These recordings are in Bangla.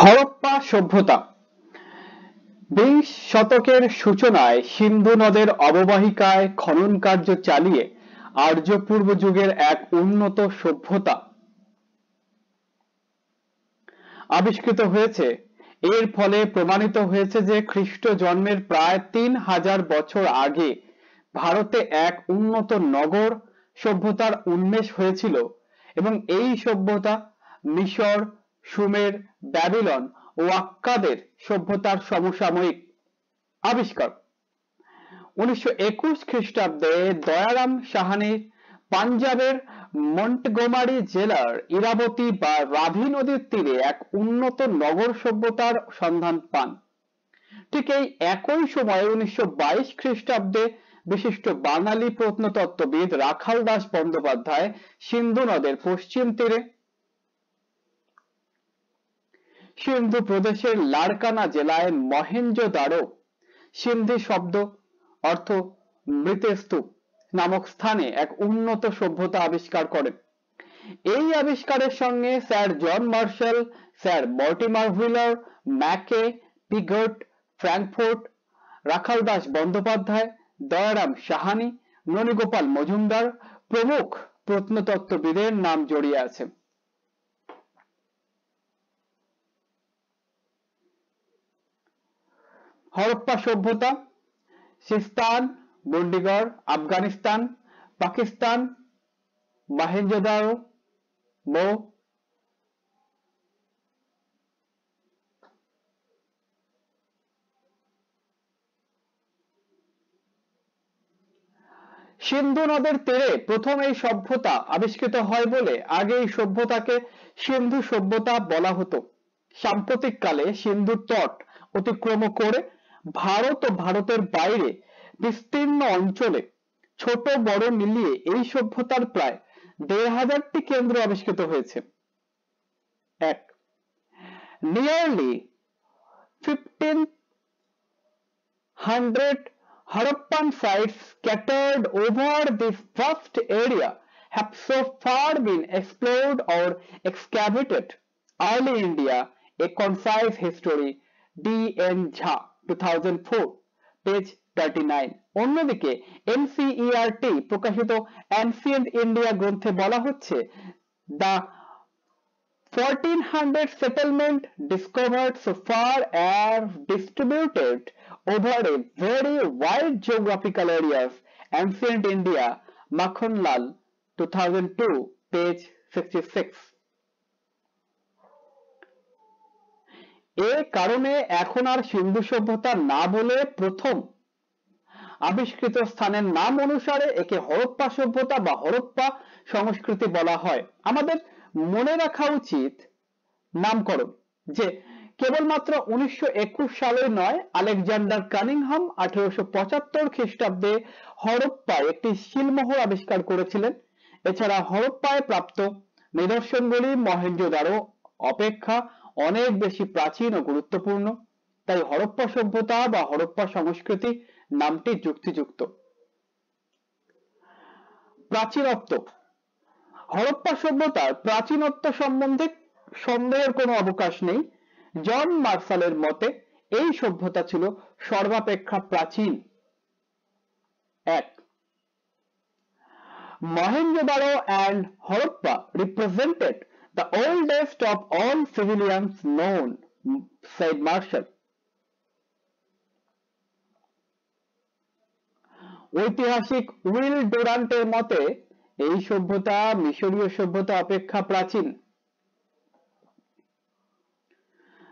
হরপ্পা সভ্যতা। বিশ শতকের সূচনায় সিন্ধু নদের অববাহিকায় খনন কার্য চালিয়ে আর্য পূর্ব যুগের এক উন্নত সভ্যতা আবিষ্কৃত হয়েছে। এর ফলে প্রমাণিত হয়েছে যে খ্রিস্ট জন্মের প্রায় তিন হাজার বছর আগে ভারতে এক উন্নত নগর সভ্যতার উন্মেষ হয়েছিল এবং এই সভ্যতা মিশর, সুমের, ব্যাবিলন ও আক্কাদের সভ্যতার সমসাময়িক আবিষ্কার। উনিশশো একুশ খ্রিস্টাব্দে দয়ারাম সাহানি পাঞ্জাবের মন্টগোমারি জেলার ইরাবতী বা রাভি নদীর তীরে এক উন্নত নগর সভ্যতার সন্ধান পান। ঠিক এই একই সময়ে উনিশশো বাইশ খ্রিস্টাব্দে বিশিষ্ট বাঙালি প্রত্নতত্ত্ববিদ রাখাল দাস বন্দ্যোপাধ্যায় সিন্ধু নদের পশ্চিম তীরে। সিন্ধু প্রদেশের লারকানা জেলায় মহেঞ্জোদারো সিন্ধি শব্দ অর্থ মৃতের স্তূপ নামক স্থানে এক উন্নত সভ্যতা আবিষ্কার করেন। এই আবিষ্কারের সঙ্গে Sir John Marshall, Sir Mortimer Wheeler, Mackay, Piggott, Frankfort, Rakhal Das Bandyopadhyay Dayaram Sahni, Nanigopal Majumdar প্রমুখ প্রত্নতত্ত্ববিদের নাম জড়িয়ে আছে। হরপ্পা সভ্যতা, সিস্তান বন্ডিগড় আফগানিস্তান, পাকিস্তান, মহেঞ্জোদারো, মো সিন্ধু নদের তীরে প্রথম এই সভ্যতা আবিষ্কৃত হয় বলে আগে এই সভ্যতাকে সিন্ধু সভ্যতা বলা হতো। সাম্প্রতিক কালে সিন্ধুর তট অতিক্রম করে ভারত ও ভারতের বাইরে বিস্তীর্ণ অঞ্চলে ছোট বড় মিলিয়ে এই সভ্যতার প্রায় দেড় হাজারটি কেন্দ্র আবিষ্কৃত হয়েছে। এক nearly fifteen hundred Harappan sites scattered over this vast area have so far been explored or excavated. Early India, a concise history, D. N. Jha, 2004, page 39. অন্যদিকে NCERT প্রকাশিত Ancient India গ্রন্থে বলা হচ্ছে the 1400 settlement discovered so far are distributed over a very wide geographical areas. Ancient India, Makhonlal, 2002, page 66. এ কারণে এখন আর সিন্ধু সভ্যতা না বলে প্রথম আবিষ্কৃত স্থানের নাম অনুসারে একে হরপ্পা সভ্যতা বা হরপ্পা সংস্কৃতি বলা হয় আমাদের মনে রাখা উচিত নামকরণ যে কেবলমাত্র উনিশশো একুশ সালে নয়, আলেকজান্ডার কানিংহাম আঠেরোশো পঁচাত্তর খ্রিস্টাব্দে হরপ্পায় একটি শিলমোহর আবিষ্কার করেছিলেন। এছাড়া হরপ্পায় প্রাপ্ত নিদর্শনগুলি মহেঞ্জোদারো অপেক্ষা অনেক বেশি প্রাচীন ও গুরুত্বপূর্ণ। তাই হরপ্পা সভ্যতা বা হরপ্পা সংস্কৃতি নামটি যুক্তিযুক্ত। প্রাচীনত্ব। হরপ্পা সভ্যতার প্রাচীনত্ব সম্বন্ধে সন্দেহের কোনো অবকাশ নেই। জন মার্সালের মতে এই সভ্যতা ছিল সর্বাপেক্ষা প্রাচীন। এক Mohenjo-daro and Harappa represented the oldest of all civilians known said Marshall ঐতিহাসিক উইল ডোরান্টের মতে এই সভ্যতা মিশরীয় সভ্যতা অপেক্ষা প্রাচীন।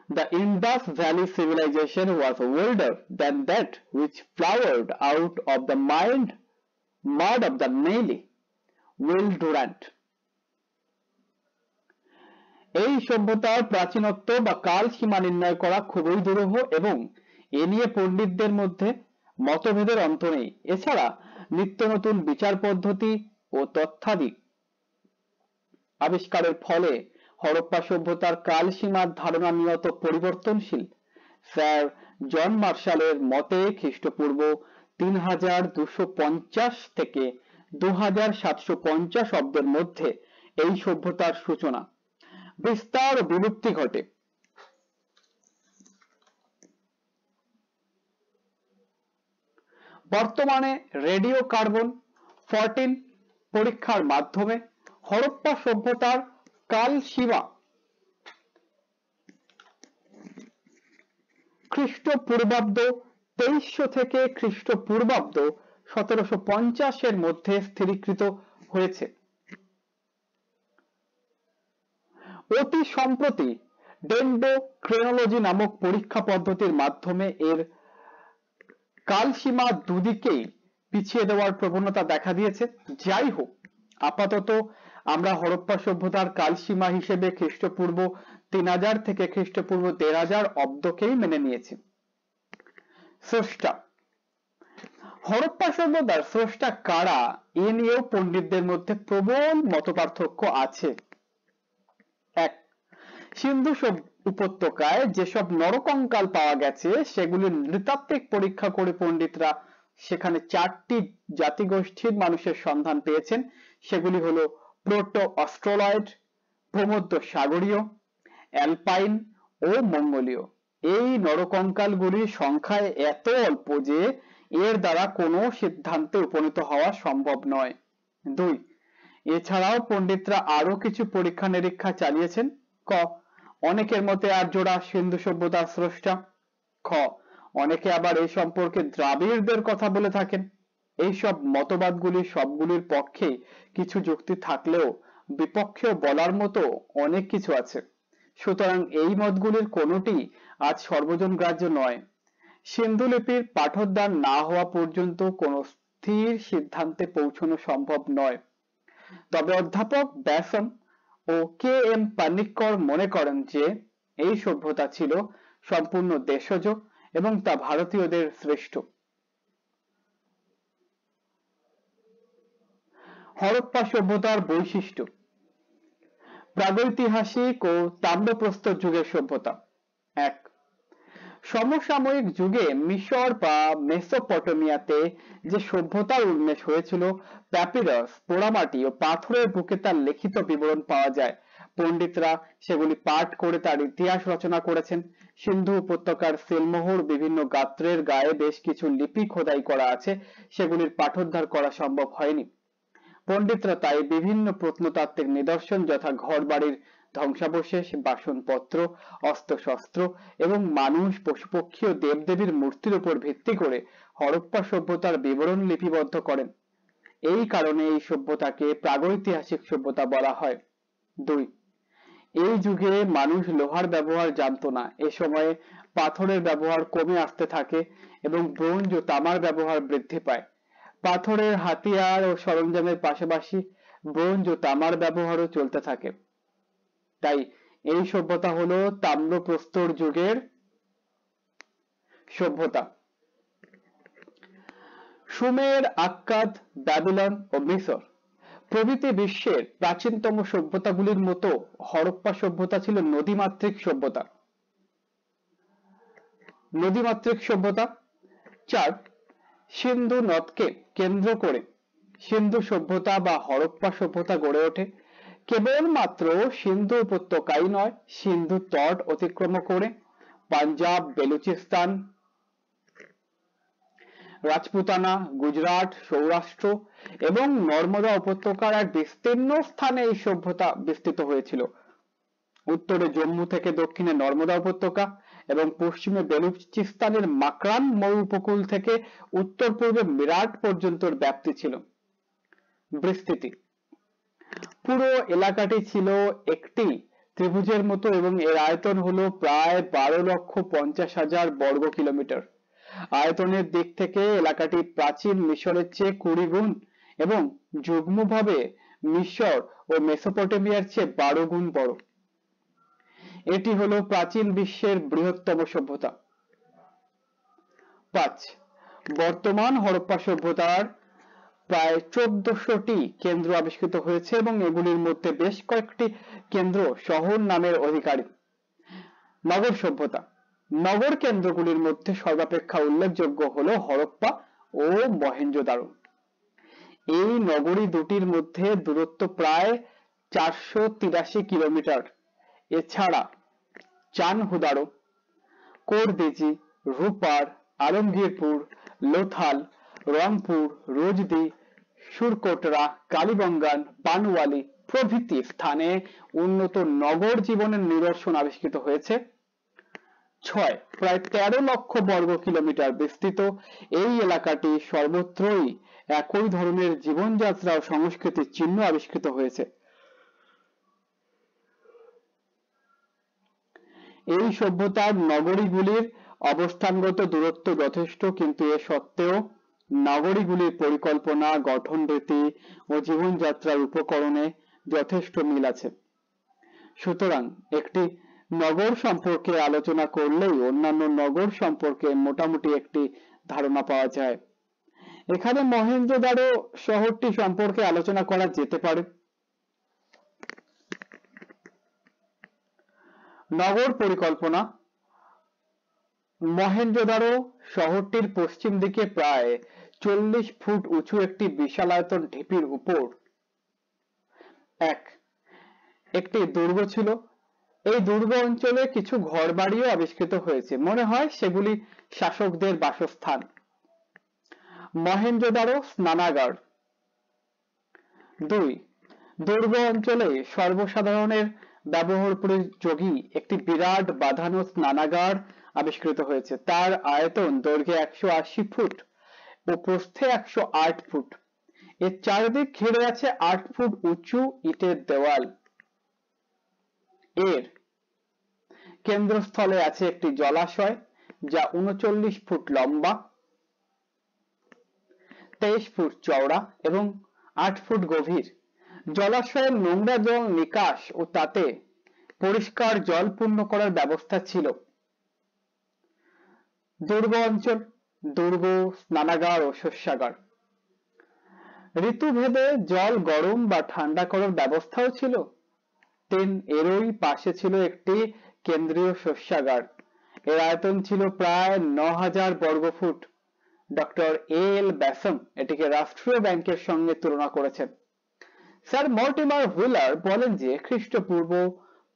The Indus Valley civilization was older than that which flowered out of the mud of the Nile. Will Durant এই সভ্যতার প্রাচীনত্ব বা কাল সীমা নির্ণয় করা খুবই দুরূহ এবং এ নিয়ে পণ্ডিতদের মধ্যে মতভেদের অন্ত নেই এছাড়া নিত্য নতুন বিচার পদ্ধতি ও তথ্যাদি আবিষ্কারের ফলে হরপ্পা সভ্যতার কালসীমার ধারণা নিয়ত পরিবর্তনশীল। স্যার, জন মার্শালের মতে খ্রিস্টপূর্ব তিন হাজার দুশো পঞ্চাশ থেকে দু হাজার সাতশো পঞ্চাশ অব্দের মধ্যে এই সভ্যতার সূচনা। বিস্তার বিলুপ্তি ঘটে। বর্তমানে রেডিও কার্বন ফরটিন পরীক্ষার মাধ্যমে হরপ্পা সভ্যতার কাল সীমা। খ্রিস্টপূর্বাব্দ, তেইশশো থেকে খ্রিস্টপূর্বাব্দ, সতেরোশো পঞ্চাশের মধ্যে স্থিরীকৃত হয়েছে। অতি সম্প্রতি ডেন্ডোক্রেনোলজি নামক পরীক্ষা পদ্ধতির মাধ্যমে এর কালসীমা দুদিকেই পিছিয়ে দেওয়ার প্রবণতা দেখা দিয়েছে। যাই হোক, আপাতত আমরা হরপ্পা সভ্যতার কালসীমা হিসেবে খ্রিস্টপূর্ব তিন হাজার থেকে খ্রিস্টপূর্ব দেড় হাজার অব্দকেই মেনে নিয়েছি। স্রষ্টা। হরপ্পা সভ্যতার স্রষ্টা কারা? এ নিয়েও পণ্ডিতদের মধ্যে প্রবল মতপার্থক্য আছে। এক, সিন্ধু উপত্যকায় যেসব নরকঙ্কাল পাওয়া গেছে সেগুলির নৃতাত্ত্বিক পরীক্ষা করে পণ্ডিতরা সেখানে চারটি জাতিগোষ্ঠীর মানুষের সন্ধান পেয়েছেন। সেগুলি হলো প্রোটো অস্ট্রোলয়েড, ভূমধ্য সাগরীয়, অ্যালপাইন ও মঙ্গোলীয়। এই নরকঙ্কালগুলি সংখ্যায় এত অল্প যে এর দ্বারা কোনো সিদ্ধান্তে উপনীত হওয়া সম্ভব নয়। দুই, এছাড়াও পণ্ডিতরা আরও কিছু পরীক্ষা নিরীক্ষা চালিয়েছেন। ক, অনেকের মতে আর্যরা সিন্ধু সভ্যতার স্রষ্টা। খ, অনেকে আবার এই সম্পর্কে দ্রাবিড়দের কথা বলে থাকেন। এইসব মতবাদগুলি সবগুলির পক্ষে কিছু যুক্তি থাকলেও বিপক্ষেও বলার মতো অনেক কিছু আছে। সুতরাং এই মতগুলির কোনোটি আজ সর্বজন গ্রাহ্য নয়। সিন্ধু লিপির পাঠোদ্ধার না হওয়া পর্যন্ত কোনো স্থির সিদ্ধান্তে পৌঁছানো সম্ভব নয়। তবে অধ্যাপক ব্যাসন ও কে এম পানিক্কর মনে করেন যে এই সভ্যতা ছিল সম্পূর্ণ দেশজ এবং তা ভারতীয়দের শ্রেষ্ঠ। হরপ্পা সভ্যতার বৈশিষ্ট্য। প্রাগৈতিহাসিক ও তাম্রপ্রস্তর যুগের সভ্যতা। এক, সমসাময়িক যুগে মিশর বা মেসোপটেমিয়াতে যে সভ্যতার উন্মেষ হয়েছিল, প্যাপিরাস, পোড়ামাটি ও পাথরের বুকে তার লিখিত বিবরণ পাওয়া যায়। পণ্ডিতরা সেগুলি পাঠ করে তার ইতিহাস রচনা করেছেন। সিন্ধু উপত্যকার সিলমোহর বিভিন্ন গাত্রের গায়ে বেশ কিছু লিপি খোদাই করা আছে। সেগুলির পাঠোদ্ধার করা সম্ভব হয়নি। পণ্ডিতরা তাই বিভিন্ন প্রত্নতাত্ত্বিক নিদর্শন যথা ঘর বাড়ির ধ্বংসাবশেষ, বাসনপত্র, অস্ত্রশস্ত্র এবং মানুষ, পশুপক্ষী ও দেবদেবীর মূর্তির উপর ভিত্তি করে হরপ্পা সভ্যতার বিবরণ লিপিবদ্ধ করেন। এই কারণে এই সভ্যতাকে প্রাগৈতিহাসিক সভ্যতা বলা হয়। দুই, এই যুগে মানুষ লোহার ব্যবহার জানতো না। এ সময়ে পাথরের ব্যবহার কমে আসতে থাকে এবং ব্রোঞ্জ ও তামার ব্যবহার বৃদ্ধি পায়। পাথরের হাতিয়ার ও সরঞ্জামের পাশাপাশি ব্রোঞ্জ ও তামার ব্যবহারও চলতে থাকে। তাই এই সভ্যতা হলো তাম্রপ্রস্তর যুগের সভ্যতা। সুমের, আক্কাদ, ব্যাবিলন ও মিশর প্রভৃতি বিশ্বের প্রাচীনতম সভ্যতাগুলির মতো হরপ্পা সভ্যতা ছিল নদীমাতৃক সভ্যতা। নদীমাতৃক সভ্যতা, চার সিন্ধু নদকে কেন্দ্র করে সিন্ধু সভ্যতা বা হরপ্পা সভ্যতা গড়ে ওঠে। কেবলমাত্র সিন্ধু উপত্যকাই নয়, সিন্ধু তট অতিক্রম করে পাঞ্জাব, বেলুচিস্তান, রাজপুতানা, গুজরাট, সৌরাষ্ট্র এবং নর্মদা উপত্যকার এক বিস্তীর্ণ স্থানে এই সভ্যতা বিস্তৃত হয়েছিল। উত্তরে জম্মু থেকে দক্ষিণে নর্মদা উপত্যকা এবং পশ্চিমে বেলুচিস্তানের মাকরান মৌ উপকূল থেকে উত্তর পূর্বে মিরাট পর্যন্ত ব্যাপ্তি ছিল। বিস্তৃতি। পুরো এলাকাটি ছিল একটি ত্রিভুজের মতো এবং এর আয়তন হলো প্রায় বারো লক্ষ পঞ্চাশ হাজার বর্গ কিলোমিটার। আয়তনের দিক থেকে এলাকাটি প্রাচীন মিশরের চেয়ে কুড়ি গুণ এবং যুগ্মভাবে মিশর ও মেসোপটেমিয়ার চেয়ে বারো গুণ বড়। এটি হলো প্রাচীন বিশ্বের বৃহত্তম সভ্যতা। পাঁচ, বর্তমান হরপ্পা সভ্যতার প্রায় চোদ্দশোটি কেন্দ্র আবিষ্কৃত হয়েছে এবং এগুলির মধ্যে বেশ কয়েকটি কেন্দ্র শহর নামের অধিকারী। নগর সভ্যতা। নগর কেন্দ্রগুলির মধ্যে সর্বাপেক্ষা উল্লেখযোগ্য হল হরপ্পা ও মহেঞ্জোদারো এই নগরী দুটির মধ্যে দূরত্ব প্রায় চারশো তিরাশি কিলোমিটার। এছাড়া চানহুদারো কোরদেজি রূপার আলমগীরপুর, লোথাল, রংপুর, রোজদি, সুরকোটরা, কালীবঙ্গান, বানওয়ালি প্রভৃতি স্থানে উন্নত নগর জীবনের নিদর্শন আবিষ্কৃত হয়েছে। ছয়, প্রায় তেরো লক্ষ বর্গ কিলোমিটার বিস্তৃত। এই এলাকাটি সর্বত্রই একই ধরনের জীবনযাত্রা ও সংস্কৃতির চিহ্ন আবিষ্কৃত হয়েছে। এই সভ্যতার নগরীগুলির অবস্থানগত দূরত্ব যথেষ্ট, কিন্তু এ সত্ত্বেও নগরীগুলির পরিকল্পনা গঠন রীতি ও জীবনযাত্রার উপকরণে যথেষ্ট মিল আছে। সুতরাং একটি নগর সম্পর্কে আলোচনা করলেই অন্যান্য নগর সম্পর্কে মোটামুটি একটি ধারণা পাওয়া যায়। এখানে মহেন্দ্রদারো শহরটি সম্পর্কে আলোচনা করা যেতে পারে। নগর পরিকল্পনা। মহেন্দ্রদারো শহরটির পশ্চিম দিকে প্রায় চল্লিশ ফুট উঁচু একটি বিশালায়তন ঢিপির উপর। এক, একটি দুর্গ ছিল। এই দুর্গ অঞ্চলে কিছু ঘরবাড়িও আবিষ্কৃত হয়েছে। মনে হয় সেগুলি শাসকদের বাসস্থান। মহেঞ্জোদারো স্নানাগার। দুই, দুর্গ অঞ্চলে সর্বসাধারণের ব্যবহার উপযোগী একটি বিরাট বাঁধানো স্নানাগার আবিষ্কৃত হয়েছে। তার আয়তন দৈর্ঘ্যে একশো আশি ফুট ও প্রস্থে একশো আট ফুট। এর চারিদিক ঘিরে আছে আট ফুট উঁচু ইটের দেওয়াল। এর কেন্দ্রস্থলে আছে একটি জলাশয় যা উনচল্লিশ ফুট লম্বা, তেইশ ফুট চওড়া এবং আট ফুট গভীর। জলাশয়ের নোংরা জল নিকাশ ও তাতে পরিষ্কার জল পূর্ণ করার ব্যবস্থা ছিল। দুর্গ অঞ্চল, দুর্গ, স্নানাগার ও শস্যাগার। ঋতুভেদে জল গরম বা ঠান্ডা করার ব্যবস্থাও ছিল। তিন এরই পাশে ছিল একটি কেন্দ্রীয় শস্যাগার। এর আয়তন ছিল প্রায় ন হাজার বর্গফুট ডক্টর এল ব্যাসম এটিকে রাষ্ট্রীয় ব্যাংকের সঙ্গে তুলনা করেছেন। স্যার মর্টিমার হুইলার বলেন যে খ্রিস্টপূর্ব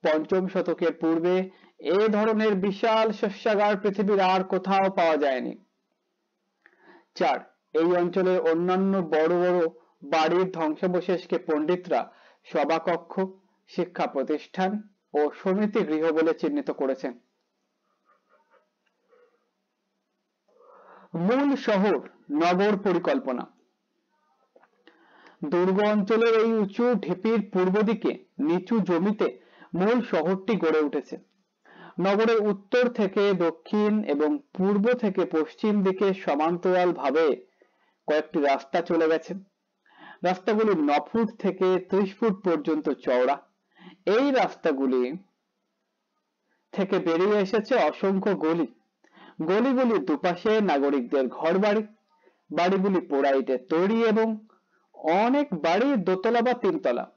পঞ্চম শতকের পূর্বে এ ধরনের বিশাল শস্যাগার পৃথিবীর আর কোথাও পাওয়া যায়নি। চার, এই অঞ্চলের অন্যান্য বড় বড় বাড়ির ধ্বংসাবশেষকে পণ্ডিতরা সভাকক্ষ, শিক্ষা প্রতিষ্ঠান ও সমিতি গৃহ বলে চিহ্নিত করেছেন। মূল শহর নগর পরিকল্পনা। দুর্গ অঞ্চলের এই উঁচু ঢিপির পূর্ব দিকে নিচু জমিতে মূল শহরটি গড়ে উঠেছে। নগরের উত্তর থেকে দক্ষিণ এবং পূর্ব থেকে পশ্চিম দিকে সমান্তরাল ভাবে কয়েকটি রাস্তা চলে গেছে। রাস্তাগুলি ন ফুট থেকে ত্রিশ ফুট পর্যন্ত চওড়া। এই রাস্তাগুলি থেকে বেরিয়ে এসেছে অসংখ্য গলি। গলিগুলির দুপাশে নাগরিকদের ঘর বাড়ি বাড়িগুলি পোড়াইটে তৈরি এবং অনেক বাড়ি দোতলা বা তিনতলা।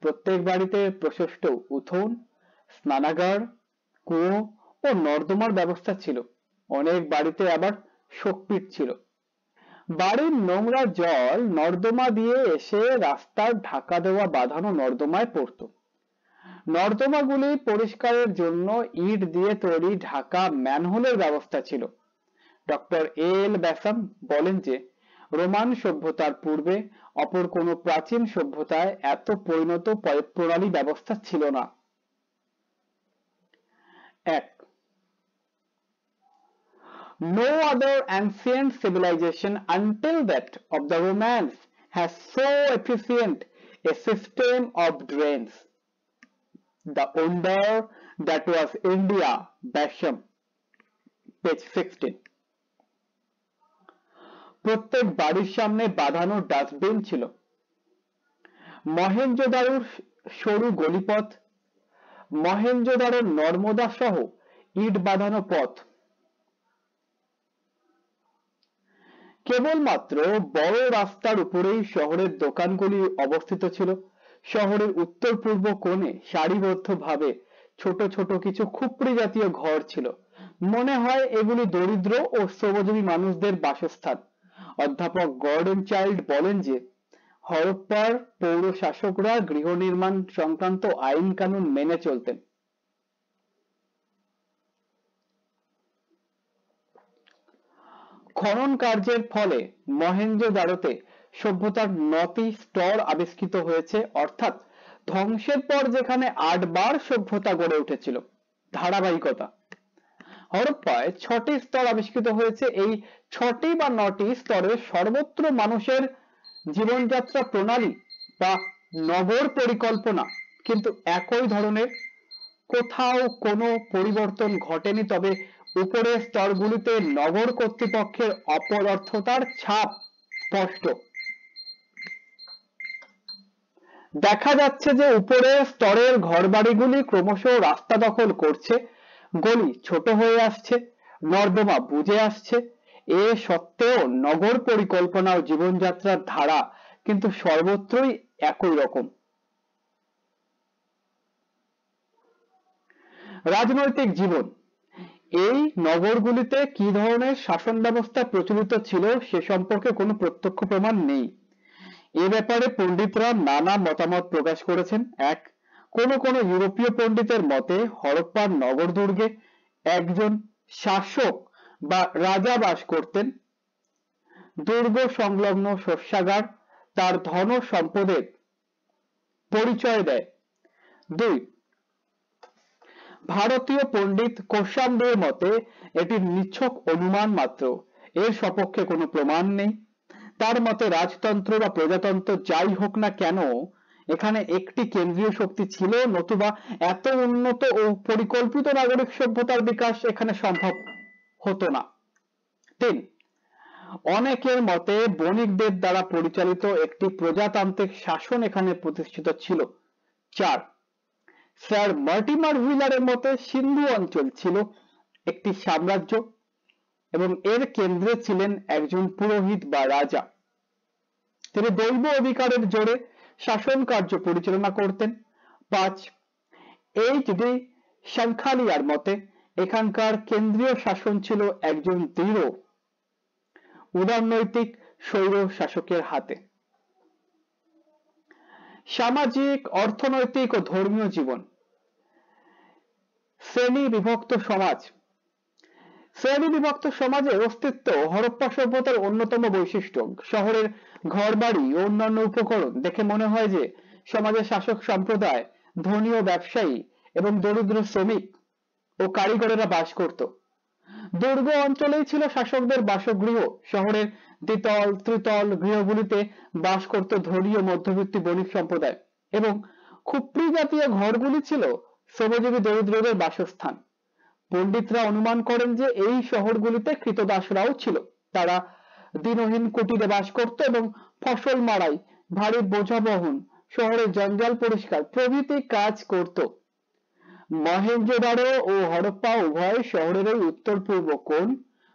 প্রত্যেক বাড়িতে প্রশস্ত উঠোন, স্নানাগার, কুয়ো ও নর্দমার ব্যবস্থা ছিল। অনেক বাড়িতে আবার শোকপীঠ ছিল। বাড়ির নোংরা জল নর্দমা দিয়ে এসে রাস্তার ঢাকা দেওয়া বাঁধানো নর্দমায় পড়তো। নর্দমাগুলি পরিষ্কারের জন্য ইট দিয়ে তৈরি ঢাকা ম্যানহোলের ব্যবস্থা ছিল। ডক্টর এল ব্যাসাম বলেন যে রোমান সভ্যতার পূর্বে অপর কোন প্রাচীন সভ্যতায় এত পরিণত প্রণালী ব্যবস্থা ছিল না এক No other ancient civilization until that of the Romans has so efficient a system of drains. The wonder that was India, Basham, page 16. প্রত্যেক বাড়ির সামনে বাঁধানো ডাস্টবিন ছিল। মহেঞ্জোদারোর সরু গলিপথ মহেঞ্জোদারোর নর্মদা সহ ইট বাঁধানো পথ। কেবলমাত্র বড় রাস্তার উপরেই শহরের দোকানগুলি অবস্থিত ছিল। শহরের উত্তর পূর্ব কোণে সারিবদ্ধভাবে ছোট ছোট কিছু খুপড়ি জাতীয় ঘর ছিল। মনে হয় এগুলি দরিদ্র ও শ্রমজীবী মানুষদের বাসস্থান। অধ্যাপক গর্ডন চাইল্ড বলেন যে হরপ্পার পৌর শাসকরা গৃহ নির্মাণ সংক্রান্ত আইন কানুন মেনে চলতেন। খনন কার্যের ফলে মহেঞ্জোদারোতে সভ্যতার নটি স্তর আবিষ্কৃত হয়েছে, অর্থাৎ ধ্বংসের পর যেখানে আটবার সভ্যতা গড়ে উঠেছিল, ধারাবাহিকতা। হরপ্পায় ছটি স্তর আবিষ্কৃত হয়েছে, এই ছটি বা নটি স্তরে সর্বত্র মানুষের জীবনযাত্রা প্রণালী বা নগর পরিকল্পনা কিন্তু একই ধরনের। কোথাও কোনো পরিবর্তন ঘটেনি, তবে উপরের স্তরগুলিতে নগর কর্তৃপক্ষের অপদার্থতার ছাপ স্পষ্ট। দেখা যাচ্ছে যে উপরের স্তরের ঘরবাড়িগুলি ক্রমশ রাস্তা দখল করছে, গলি ছোট হয়ে আসছে, নর্দমা বুঝে আসছে এ সত্ত্বেও নগর পরিকল্পনা ও জীবনযাত্রার ধারা কিন্তু সর্বত্রই একই রকম। রাজনৈতিক জীবন, এই নগরগুলিতে কি ধরনের শাসন ব্যবস্থা প্রচলিত ছিল সে সম্পর্কে কোনো প্রত্যক্ষ প্রমাণ নেই। এ ব্যাপারে পণ্ডিতরা নানা মতামত প্রকাশ করেছেন। এক, কোন কোন ইউরোপীয় পণ্ডিতের মতে হরপ্পার নগর দুর্গে একজন শাসক বা রাজা বাস করতেন। দুর্গ সংলগ্ন শস্যাগার তার ধন সম্পদের পরিচয় দেয়। দুই, ভারতীয় পণ্ডিত কোশাম্বের মতে এটি নিছক অনুমান মাত্র। এর সপক্ষে কোনো প্রমাণ নেই। তার মতে রাজতন্ত্র বা প্রজাতন্ত্র যাই হোক না কেন, এখানে একটি কেন্দ্রীয় শক্তি ছিল, নতুবা এত উন্নত ও পরিকল্পিত নাগরিক সভ্যতার বিকাশ এখানে সম্ভব হতো না। তিন অনেকের মতে বণিকদের দ্বারা পরিচালিত একটি প্রজাতান্ত্রিক শাসন এখানে প্রতিষ্ঠিত ছিল। চার, স্যার মার্টিমার হুইলারের মতে সিন্ধু অঞ্চল ছিল একটি সাম্রাজ্য এবং এর কেন্দ্রে ছিলেন একজন পুরোহিত বা রাজা। তিনি দৈব অধিকারের জোরে শাসন কার্য পরিচালনা করতেন। পাঁচ এইচ ডি সংখালিয়ার মতে এখানকার কেন্দ্রীয় শাসন ছিল একজন দৃঢ়, উদারনৈতিক, স্বৈর শাসকের হাতে। সামাজিক, অর্থনৈতিক ও ধর্মীয় জীবন। শ্রেণি বিভক্ত সমাজ। শ্রেণি বিভক্ত সমাজের অস্তিত্ব হরপ্পা সভ্যতার অন্যতম বৈশিষ্ট্য। শহরের ঘরবাড়ি ও অন্যান্য উপকরণ দেখে মনে হয় যে সমাজের শাসক সম্প্রদায় ধনী ও ব্যবসায়ী এবং দরিদ্র শ্রমিক ও কারিগরেরা বাস করত। দুর্গ অঞ্চলেই ছিল শাসকদের বাসগৃহ। শহরের দ্বিতল, ত্রিতল গৃহগুলিতে বাস করত ধনী ও মধ্যবিত্ত বণিক সম্প্রদায় এবং খুপড়ি জাতীয় ঘরগুলি ছিল শ্রমজীবী দরিদ্রদের বাসস্থান। পণ্ডিতরা অনুমান করেন যে এই শহরগুলিতে কৃতদাসরাও ছিল। তারা দিনহীন কুটিরে বাস করত এবং ফসল মারাই ভারী বোঝা বহন শহরের জঞ্জাল পরিষ্কার প্রভৃতি কাজ করত। মহেঞ্জোদারো ও হরপ্পা উভয় শহরের উত্তর পূর্ব কোণ,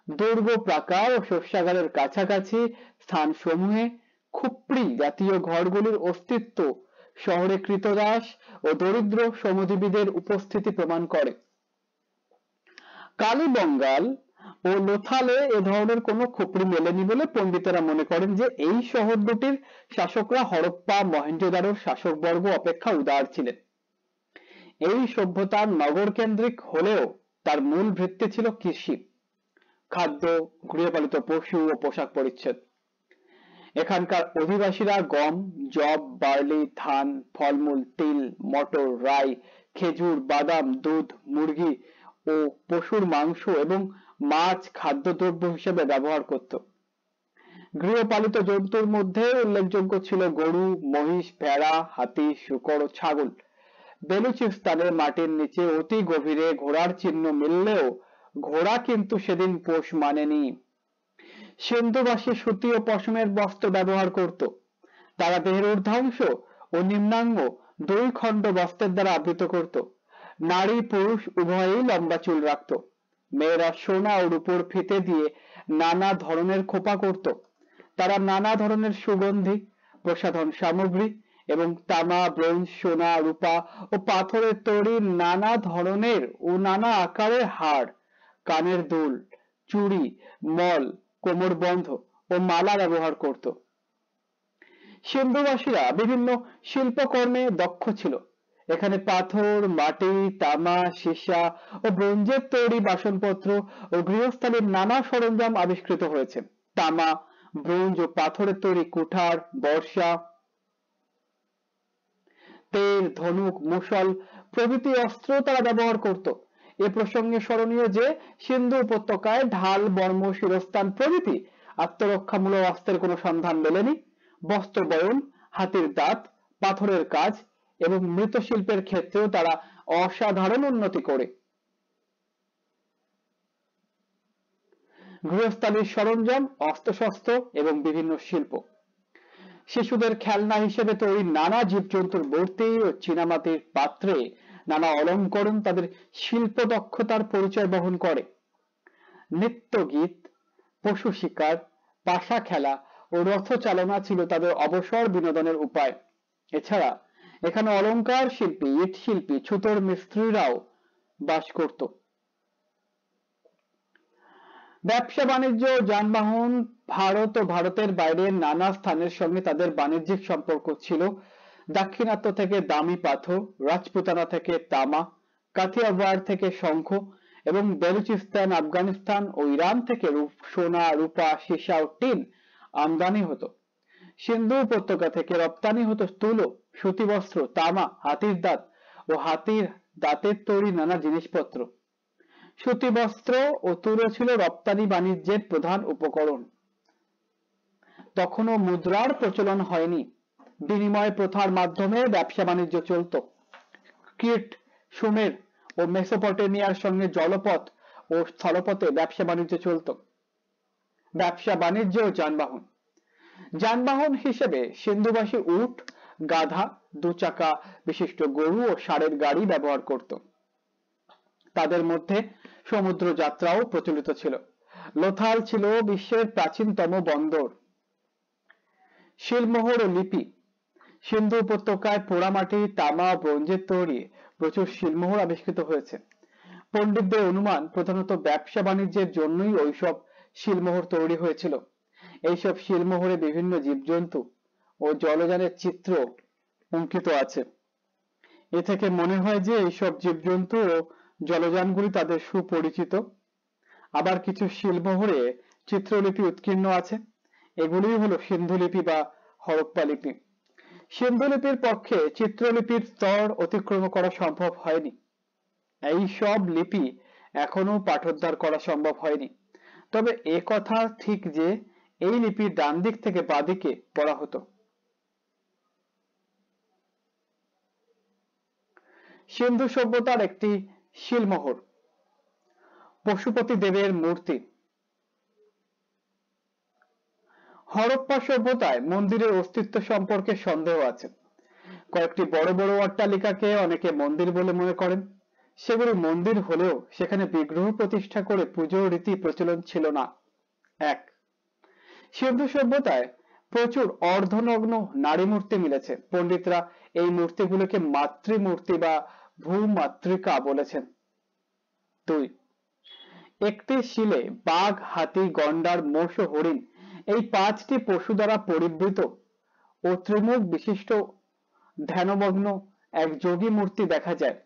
দুর্গ প্রাকার ও শস্যাগারের কাছাকাছি স্থান সমূহে খুপড়ি জাতীয় ঘরগুলির অস্তিত্ব শহরে কৃতদাস ও দরিদ্র শ্রমজীবীদের উপস্থিতি প্রমাণ করে। কালীবঙ্গাল ও লোথালে এ ধরনের কোনো খুপড়ি মেলেনি বলে পণ্ডিতেরা মনে করেন যে এই শহর দুটির শাসকরা হরপ্পা মহেঞ্জোদারোর শাসকবর্গ অপেক্ষা উদার ছিলেন। এই সভ্যতার নগর কেন্দ্রিক হলেও তার মূল ভিত্তি ছিল কৃষি, খাদ্য, গৃহপালিত পশু ও পোশাক পরিচ্ছদ। এখানকার অধিবাসীরা গম জব বার্লি, ধান, ফলমূল, তিল, মটর, রাই, খেজুর, বাদাম, দুধ, মুরগি ও পশুর মাংস এবং মাছ খাদ্যদ্রব্য হিসেবে ব্যবহার করত। গৃহপালিত জন্তুর মধ্যে উল্লেখযোগ্য ছিল গরু, মহিষ, ভেড়া, হাতি, শুকর ও ছাগল। বেলুচিস্তানের মাটির নিচে অতি গভীরে ঘোড়ার চিহ্ন মিললেও ঘোড়া কিন্তু সেদিন পোষ মানেনি। সিন্ধুবাসী সুতি ও পশমের বস্ত্র ব্যবহার করত। তারা দেহের ঊর্ধ্বাংশ ও নিম্নাঙ্গ দুই খণ্ড বস্ত্রের দ্বারা আবৃত করত। নারী পুরুষ উভয়েই লম্বা চুল রাখত। মেয়েরা সোনা ও রূপোর ফিতে দিয়ে নানা ধরনের খোপা করত। তারা নানা ধরনের সুগন্ধি, প্রসাধন সামগ্রী এবং তামা, ব্রোঞ্জ, সোনা, রূপা ও পাথরের তৈরি নানা ধরনের ও নানা আকারের হার কানের দুল, চুড়ি, মল, কোমর বন্ধ ও মালা ব্যবহার করত। সিন্ধুবাসীরা বিভিন্ন শিল্পকর্মে দক্ষ ছিল। এখানে পাথর, মাটি, তামা, সীসা ও ব্রোঞ্জের তৈরি বাসনপত্র ও গৃহস্থালীর নানা সরঞ্জাম আবিষ্কৃত হয়েছে। তামা, ব্রোঞ্জ ও পাথরের তৈরি কুঠার বর্ষা তেল, ধনুক মুসল প্রভৃতি অস্ত্র তারা ব্যবহার করত। এ প্রসঙ্গে স্মরণীয় যে সিন্ধু উপত্যকায় ঢাল, বর্ম শিরস্থান প্রভৃতি আত্মরক্ষামূলক অস্ত্রের কোনো সন্ধান মেলেনি। বস্ত্র বয়ন, হাতির দাঁত, পাথরের কাজ এবং মৃৎশিল্পের ক্ষেত্রেও তারা অসাধারণ উন্নতি করে। গৃহস্থালীর সরঞ্জাম, অস্ত্রশস্ত্র এবং বিভিন্ন শিল্প। শিশুদের খেলনা হিসেবে তৈরি নানা জীবজন্তুর মূর্তি ও চীনামাটির পাত্রে নানা অলঙ্করণ তাদের শিল্প দক্ষতার পরিচয় বহন করে। নৃত্য গীত, পশু শিকার, পাশা খেলা ও রথ চালনা ছিল তাদের অবসর বিনোদনের উপায়। এছাড়া এখানে অলংকার শিল্পী, ইট শিল্পী, ছুতোর মিস্ত্রিরাও বাস করত। ব্যবসা বাণিজ্য, যানবাহন, ভারত ও ভারতের বাইরে নানা স্থানের সঙ্গে তাদের বাণিজ্যিক সম্পর্ক ছিল। দাক্ষিণাত্য থেকে দামি পাথর, রাজপুতানা থেকে তামা কাথিয়াওয়াড় থেকে শঙ্খ এবং বেলুচিস্তান, আফগানিস্তান ও ইরান থেকে সোনা, রূপা, সীসা ও টিন আমদানি হতো। সিন্ধু উপত্যকা থেকে রপ্তানি হতো স্থূল সুতি বস্ত্র তামা, হাতির দাঁত ও হাতির দাঁতের তৈরি নানা জিনিসপত্র। সুতি বস্ত্র ও তুলো ছিল রপ্তানি বাণিজ্যের প্রধান উপকরণ। তখনও মুদ্রার প্রচলন হয়নি। বিনিময় প্রথার মাধ্যমে ব্যবসা বাণিজ্য চলত। কীট সুমের ও মেসোপটেমিয়ার সঙ্গে জলপথ ও স্থলপথে ব্যবসা বাণিজ্য চলত। ব্যবসা বাণিজ্য ও যানবাহন। যানবাহন হিসেবে সিন্ধুবাসী উট, গাধা দু চাকা বিশিষ্ট গরু ও ষাঁড়ের গাড়ি ব্যবহার করত। তাদের মধ্যে সমুদ্র যাত্রাও প্রচলিত ছিল। লোথাল ছিল বিশ্বের প্রাচীনতম বন্দর। শিলমোহর ও লিপি, সিন্ধু উপত্যকায় পোড়ামাটি, তামা, ব্রোঞ্জের তৈরি প্রচুর শিলমোহর আবিষ্কৃত হয়েছে। পণ্ডিতদের অনুমান প্রধানত ব্যবসা বাণিজ্যের জন্যই ওইসব শিলমোহর তৈরি হয়েছিল। এইসব শিলমোহরে বিভিন্ন জীবজন্তু ও জলযানের চিত্র অঙ্কিত আছে। এ থেকে মনে হয় যে এইসব জীবজন্তু ও জলযানগুলি তাদের সুপরিচিত। আবার কিছু শিলমোহরে চিত্রলিপি উৎকীর্ণ আছে। এগুলি হলো সিন্ধুলিপি বা হরপ্পা লিপি। সিন্ধুলিপির পক্ষে চিত্রলিপির স্তর অতিক্রম করা সম্ভব হয়নি। এই সব লিপি এখনও পাঠোদ্ধার করা সম্ভব হয়নি। তবে এ কথা ঠিক যে এই লিপি ডান দিক থেকে বাদিকে পড়া হতো। সিন্ধু সভ্যতার একটি শিলমোহর পশুপতি দেবের মূর্তি। হরপ্পা সভ্যতায় মন্দিরের অস্তিত্ব সম্পর্কে সন্দেহ আছে। কয়েকটি বড় বড় অট্টালিকাকে অনেকে মন্দির বলে মনে করেন। সেগুলো মন্দির হলেও সেখানে বিগ্রহ প্রতিষ্ঠা করে পুজো রীতি প্রচলন ছিল না। এক, সিন্ধু সভ্যতায় প্রচুর অর্ধনগ্ন নারী মূর্তি মিলেছে। পণ্ডিতরা এই মূর্তিগুলোকে মাতৃমূর্তি বা ভূমাতৃকা বলেছেন। দুই, একটি শিলে বাঘ, হাতি, গন্ডার, মোষ ও হরিণ এই পাঁচটি পশু দ্বারা পরিবৃত ও ত্রিমুখ বিশিষ্ট ধ্যানমগ্ন এক যোগী মূর্তি দেখা যায়।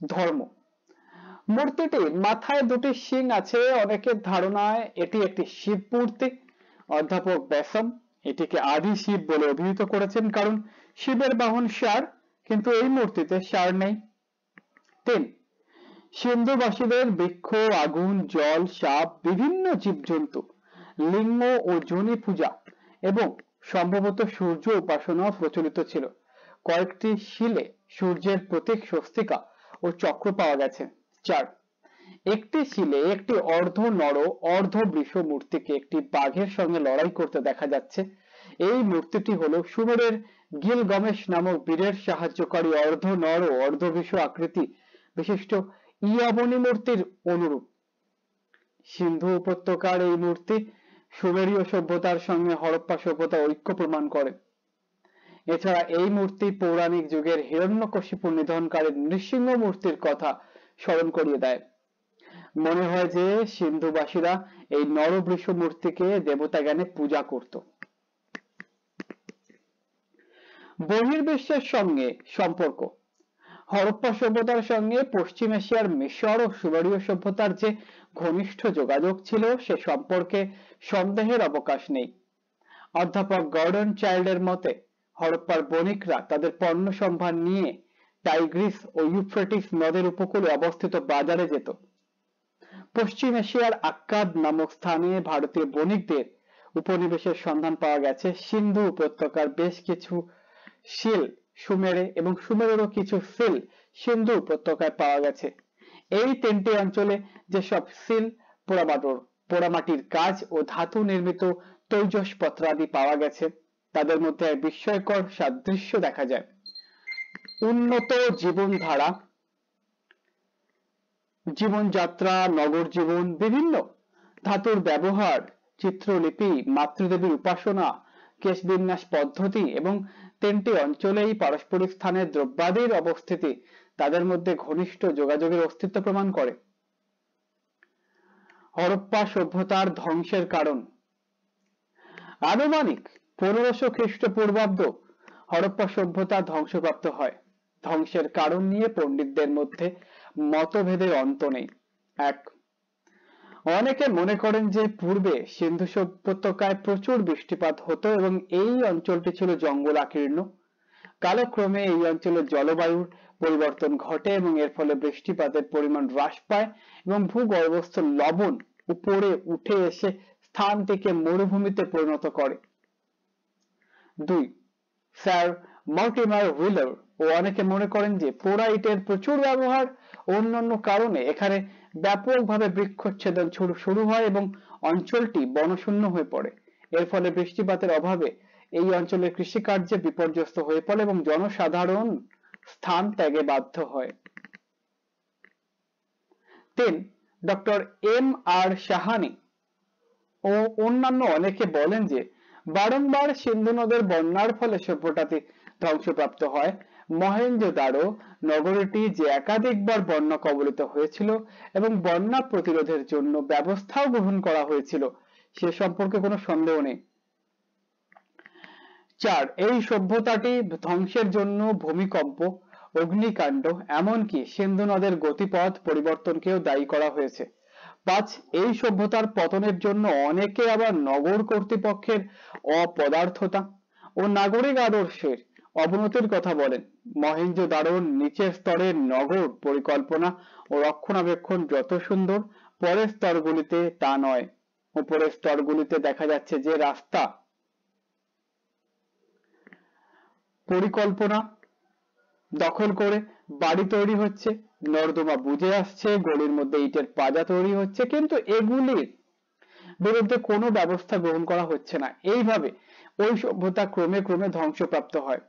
ধর্ম, মূর্তিটি মাথায় দুটি শিং আছে, অনেকের ধারণায় এটি একটি শিব মূর্তি। অধ্যাপক ব্যাসম এটিকে আদি শিব বলে অভিহিত করেছেন, কারণ শিবের বাহন সার কিন্তু এই মূর্তিতে সার নেই। তিন, সিন্ধুবাসীদের বৃক্ষ, আগুন, জল, সাপ, বিভিন্ন জীবজন্তু, লিঙ্গ ও যোনি পূজা এবং সম্ভবত সূর্য উপাসনা প্রচলিত ছিল। কয়েকটি শিলে সূর্যের প্রতীক স্বস্তিকা ও চক্র পাওয়া গেছে। চার, একটি শিলে একটি অর্ধ নর, অর্ধ বৃষ মূর্তিকে একটি বাঘের সঙ্গে লড়াই করতে দেখা যাচ্ছে। এই মূর্তিটি হলো সুমেরের গিলগমেশ নামক বীরের সাহায্যকারী অর্ধ নর ও অর্ধ বৃষ আকৃতি। বিশিষ্ট ইয়াবনী মূর্তির অনুরূপ। সিন্ধু উপত্যকার এই মূর্তি সুমেরীয় সভ্যতার সঙ্গে হরপ্পা সভ্যতা ঐক্য প্রমাণ করে। এছাড়া এই মূর্তি পৌরাণিক যুগের হিরণ্যকশিপু নিধনকারী নৃসিংহ মূর্তির কথা স্মরণ করিয়ে দেয়। মনে হয় যে সিন্ধুবাসীরা এই নরবৃষ মূর্তিকে দেবতা জ্ঞানে পূজা করত। বহির্বিশ্বের সঙ্গে সম্পর্ক। হরপ্পা সভ্যতার সঙ্গে পশ্চিম এশিয়ার মিশর ও সুমেরীয় সভ্যতার যে ঘনিষ্ঠ যোগাযোগ ছিল, সে সম্পর্কে সন্দেহের অবকাশ নেই। অধ্যাপক গর্ডন চাইল্ডের মতে, হরপ্পার বণিকরা তাদের পণ্য সম্ভার নিয়ে টাইগ্রিস ও ইউফ্রেটিস নদের উপকূলে অবস্থিত বাজারে যেত। পশ্চিম এশিয়ার আক্কাদ নামক স্থানে ভারতীয় বণিকদের উপনিবেশের সন্ধান পাওয়া গেছে। সিন্ধু উপত্যকার বেশ কিছু শিল সুমেরে এবং সুমেরেরও কিছু সিল সিন্ধু উপত্যকায় পাওয়া গেছে। এই তিনটি অঞ্চলে যেসব সিল পোড়ামাটোর, পোড়ামাটির কাজ ও ধাতু নির্মিত তৈজস পত্রাদি পাওয়া গেছে, তাদের মধ্যে বিস্ময়কর সাদৃশ্য দেখা যায়। উন্নত জীবনধারা, জীবনযাত্রা, নগর জীবন, বিভিন্ন ধাতুর ব্যবহার, চিত্রলিপি, মাতৃদেবীর উপাসনা, কেশবিন্যাস পদ্ধতি এবং তিনটি অঞ্চলেই পারস্পরিক স্থানের দ্রব্যাদির অবস্থিতি তাদের মধ্যে ঘনিষ্ঠ যোগাযোগের অস্তিত্ব প্রমাণ করে। হরপ্পা সভ্যতার ধ্বংসের কারণ। আনুমানিক পনেরোশো খ্রিস্টপূর্বাব্দ হরপ্পা সভ্যতা ধ্বংসপ্রাপ্ত হয়। ধ্বংসের কারণ নিয়ে পণ্ডিতদের মধ্যে মতভেদের অন্ত নেই। এক অনেকে মনে করেন যে পূর্বে সিন্ধু উপত্যকায় প্রচুর বৃষ্টিপাত হতো এবং এই অঞ্চলটি ছিল জঙ্গলাকীর্ণ কালক্রমে এই অঞ্চলের জলবায়ুর পরিবর্তন ঘটে এবং এর ফলে বৃষ্টিপাতের পরিমাণ হ্রাস পায় এবং ভূগর্ভস্থ লবণ উপরে উঠে এসে স্থানটিকে মরুভূমিতে পরিণত করে। দুই, স্যার মর্টিমার হুইলার ও অনেকে মনে করেন যে পোড়া প্রচুর ব্যবহার অন্যান্য কারণে এখানে ব্যাপকভাবে বৃক্ষচ্ছেদন শুরু হয় এবং অঞ্চলটি বনশূন্য হয়ে পড়ে। এর ফলে বৃষ্টিপাতের অভাবে এই অঞ্চলের কৃষিকার্যে বিপর্যস্ত হয়ে পড়ে এবং জনসাধারণ স্থান ত্যাগে বাধ্য হয়। তিন ডক্টর এম আর সাহানি ও অন্যান্য অনেকে বলেন যে, বারংবার সিন্ধু নদের বন্যার ফলে সভ্যতাটি ধ্বংসপ্রাপ্ত হয়। মহেঞ্জোদারো নগরীটি যে একাধিকবার বন্যা কবলিত হয়েছিল এবং বন্যা প্রতিরোধের জন্য ব্যবস্থাও গ্রহণ করা হয়েছিল, সে সম্পর্কে কোনো সন্দেহ নেই। চার, এই সভ্যতাটি ধ্বংসের জন্য ভূমিকম্প, অগ্নিকাণ্ড, এমনকি সিন্ধু নদের গতিপথ পরিবর্তনকেও দায়ী করা হয়েছে। পাঁচ, এই সভ্যতার পতনের জন্য অনেকে আবার নগর কর্তৃপক্ষের অপদার্থতা ও নাগরিক আদর্শের অবনতির কথা বলেন। মহেন্দ্র দারুণ নিচের স্তরের নগর পরিকল্পনা ও রক্ষণাবেক্ষণ যত সুন্দর, পরের স্তরগুলিতে তা নয়। উপরের স্তরগুলিতে দেখা যাচ্ছে যে রাস্তা পরিকল্পনা দখল করে বাড়ি তৈরি হচ্ছে। নর্দমা বুঝে আসছে, গলির মধ্যে ইটের পাজা তৈরি হচ্ছে, কিন্তু এগুলির বিরুদ্ধে কোনো ব্যবস্থা গ্রহণ করা হচ্ছে না। এইভাবে ওই সভ্যতা ক্রমে ক্রমে ধ্বংসপ্রাপ্ত হয়।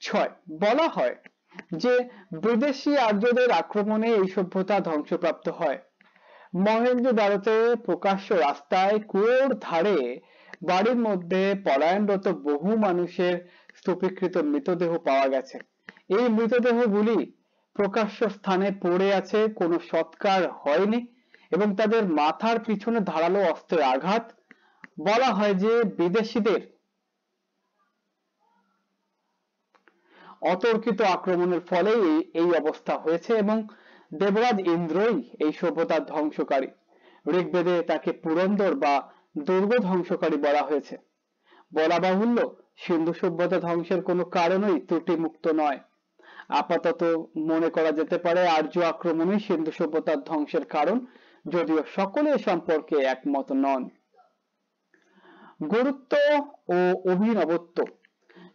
ছয়। বলা হয় যে বিদেশি আর্যদের আক্রমণে এই সভ্যতা ধ্বংসপ্রাপ্ত হয়। মহেঞ্জোদারোতে প্রকাশ্য রাস্তায় কুয়োর ধারে বাড়ির মধ্যে পলায়নরত বহু মানুষের স্তূপীকৃত মৃতদেহ পাওয়া গেছে। এই মৃতদেহগুলি প্রকাশ্য স্থানে পড়ে আছে, কোনো সৎকার হয়নি এবং তাদের মাথার পিছনে ধারালো অস্ত্রের আঘাত। বলা হয় যে বিদেশিদের অতর্কিত আক্রমণের ফলে এই অবস্থা হয়েছে এবং দেবরাজ ইন্দ্রই এই সভ্যতার ধ্বংসকারী। ঋগ্বেদে তাকে পুরন্দর বা দুর্গ ধ্বংসকারী বলা হয়েছে। বলা বাহুল্য, সিন্ধু সভ্যতা ধ্বংসের কোনো কারণই ত্রুটিমুক্ত নয়। আপাতত মনে করা যেতে পারে আর্য আক্রমণই সিন্ধু সভ্যতার ধ্বংসের কারণ, যদিও সকলে সম্পর্কে একমত নন। গুরুত্ব ও অভিনবত্ব।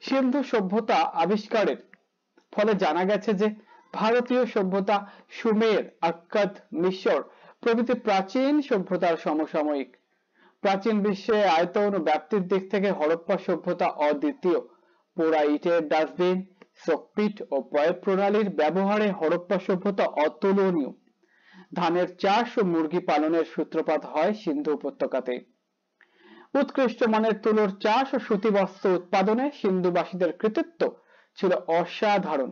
সিন্ধু সভ্যতা আবিষ্কারের ফলে জানা গেছে যে ভারতীয় সভ্যতা সুমের আক্কাদ মিশর প্রভৃতি প্রাচীন সভ্যতার সমসাময়িক। প্রাচীন বিশ্বে আয়তন ও ব্যাপ্তির দিক থেকে হরপ্পা সভ্যতা অদ্বিতীয়। পোড়া ইটের ডাস্টবিন শোকপিট ও প্রয়োগ প্রণালীর ব্যবহারে হরপ্পা সভ্যতা অতুলনীয়। ধানের চাষ ও মুরগি পালনের সূত্রপাত হয় সিন্ধু উপত্যকাতে। উৎকৃষ্ট মানের তুলোর চাষ ও সুতি বস্ত্র উৎপাদনে সিন্ধুবাসীদের কৃতিত্ব ছিল অসাধারণ।